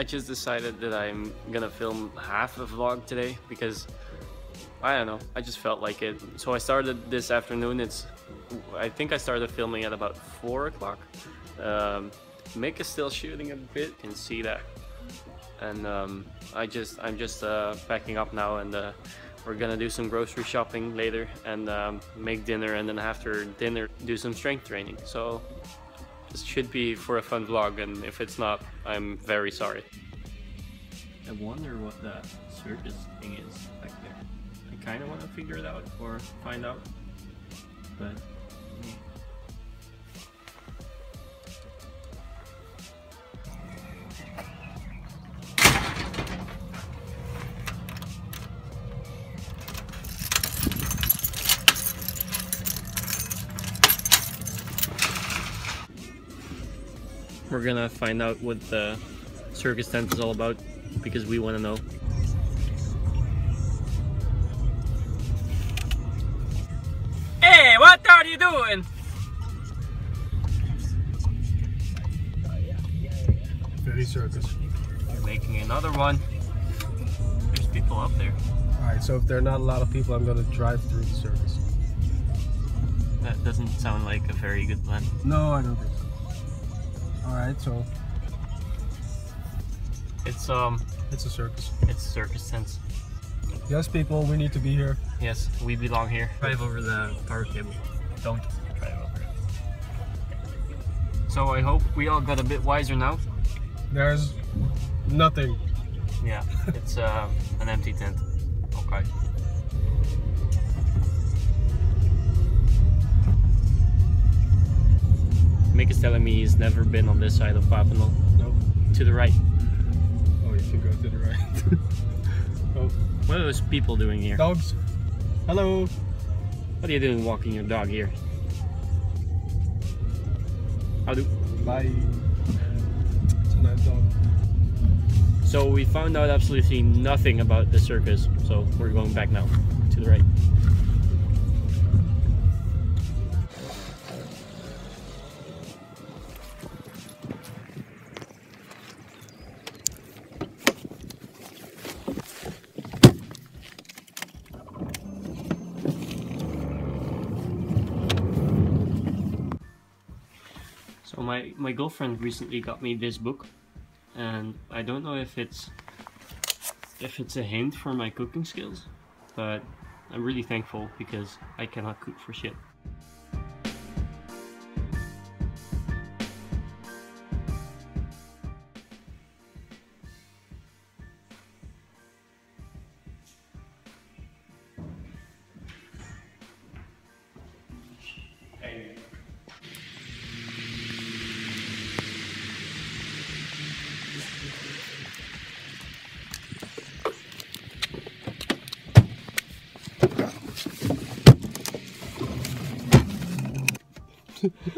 I just decided that I'm gonna film half a vlog today because I don't know, I just felt like it. So I started this afternoon. It's I think I started filming at about four o'clock. Um, Mick is still shooting a bit, you can see that. And um, I just I'm just uh, packing up now and uh, we're gonna do some grocery shopping later and um, make dinner and then after dinner do some strength training. So should be for a fun vlog and if it's not, I'm very sorry. I wonder what that circus thing is back there. I kind of want to figure it out or find out, but yeah. We're gonna find out what the circus tent is all about because we want to know. Hey, what are you doing? Very circus. We're making another one. There's people up there. Alright, so if there are not a lot of people, I'm gonna drive through the circus. That doesn't sound like a very good plan. No, I don't think so. Alright, so It's um, it's a circus. it's circus tents. Yes, people, we need to be here. Yes, we belong here. Drive over the power cable. Don't drive over it. So I hope we all got a bit wiser now. There's nothing. Yeah, it's uh, an empty tent. Okay. Mick is telling me he's never been on this side of Papendal. No. To the right. Oh, you can go to the right. oh, What are those people doing here? dogs. Hello. What are you doing walking your dog here? How do? Bye. It's a nice dog. So we found out absolutely nothing about the circus, so we're going back now to the right. So my, my girlfriend recently got me this book and I don't know if it's if it's a hint for my cooking skills, but I'm really thankful because I cannot cook for shit.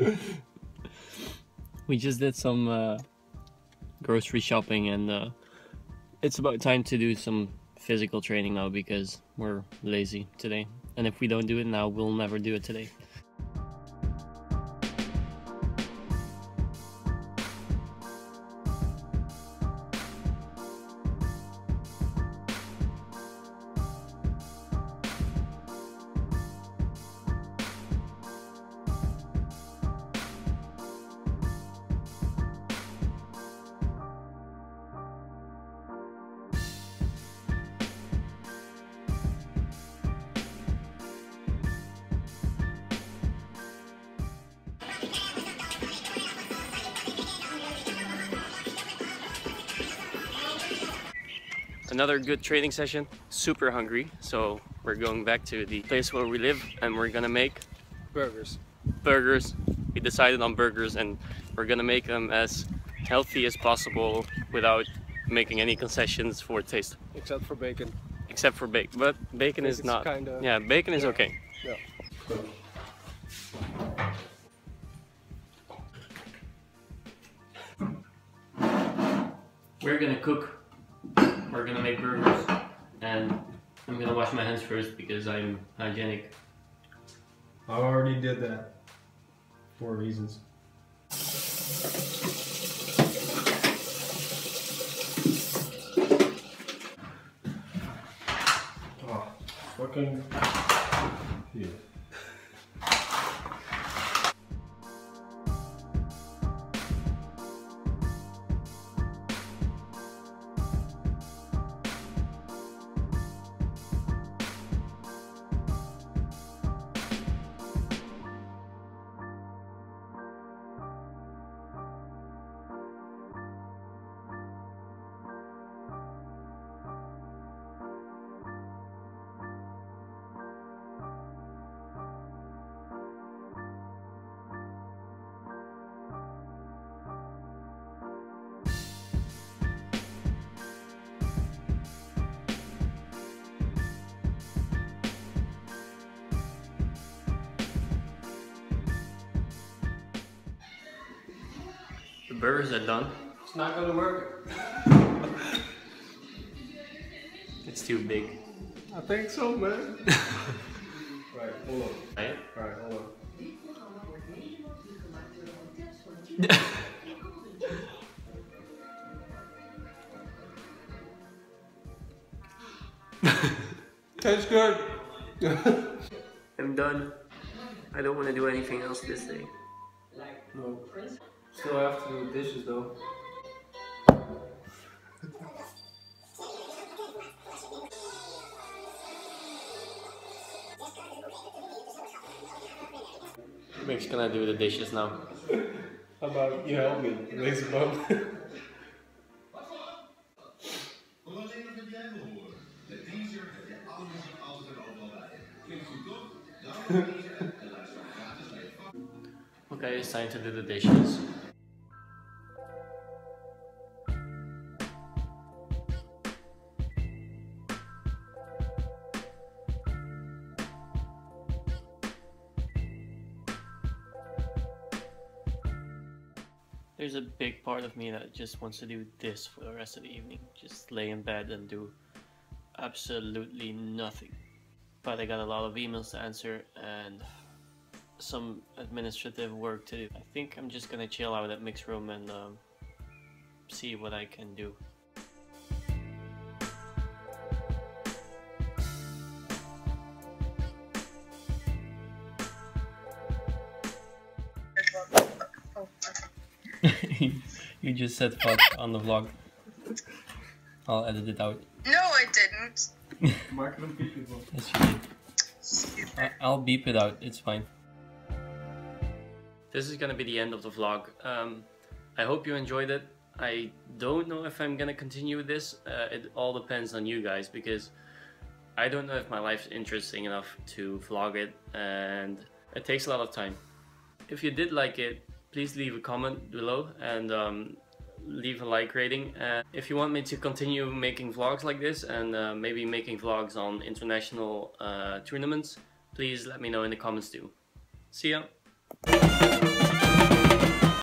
we just did some uh, grocery shopping and uh, it's about time to do some physical training now because we're lazy today. And if we don't do it now we'll never do it today another good training session super hungry so we're going back to the place where we live and we're gonna make Burgers. burgers we decided on burgers and we're gonna make them as healthy as possible without making any concessions for taste Except for bacon. except for bacon but bacon is not kinda- yeah bacon is yeah. okay Yeah. we're gonna cook we're gonna make burgers, and I'm gonna wash my hands first because I'm hygienic. I already did that for reasons. Oh, fucking. Yeah. Burgers are done. It's not gonna work. It's too big. I think so, man. right, hold on. Right? Alright, hold on. Tastes good. I'm done. I don't want to do anything else this day. Like no. Still have to do the dishes though. Mick's gonna do the dishes now. How about you help me, lazy bum? Okay, it's time to do the dishes. There's a big part of me that just wants to do this for the rest of the evening. Just lay in bed and do absolutely nothing. But I got a lot of emails to answer and some administrative work to do. I think I'm just gonna chill out at Mick's room and um, see what I can do. you just said fuck on the vlog. I'll edit it out. No, I didn't. Marketing people. Yes, you did. Stupid. I- I'll beep it out. It's fine. This is gonna be the end of the vlog. Um, I hope you enjoyed it. I don't know if I'm gonna continue with this. Uh, it all depends on you guys because I don't know if my life's interesting enough to vlog it, and it takes a lot of time. If you did like it, please leave a comment below and um, leave a like rating. And if you want me to continue making vlogs like this and uh, maybe making vlogs on international uh, tournaments, please let me know in the comments too. See ya!